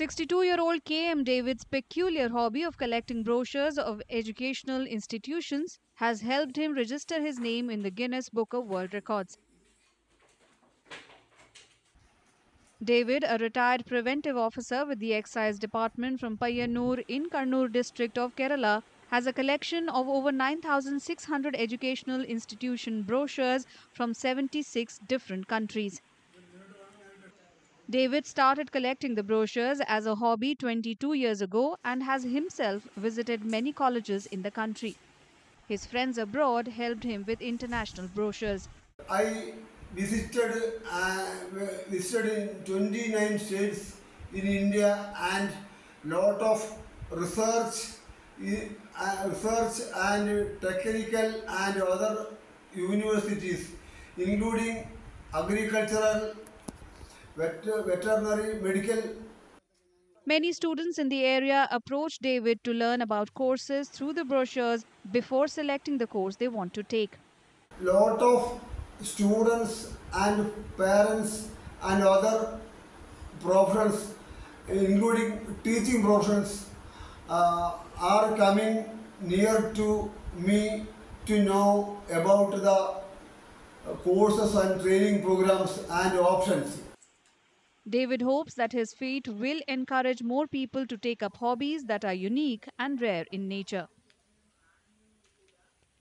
62 year old KM David's peculiar hobby of collecting brochures of educational institutions has helped him register his name in the Guinness Book of World Records. David, a retired preventive officer with the Excise Department from Payyannur in Kannur district of Kerala, has a collection of over 9,600 educational institution brochures from 76 different countries. David started collecting the brochures as a hobby 22 years ago and has himself visited many colleges in the country. His friends abroad helped him with international brochures. I visited uh, visited in 29 states in India and lot of research uh, research and technical and other universities including agricultural vet- veterinary medical Many students in the area approach David to learn about courses through the brochures before selecting the course they want to take. lot of students and parents and other professions including teaching professions uh, are coming near to me to know about the uh, courses and training programs and options David hopes that his feat will encourage more people to take up hobbies that are unique and rare in nature.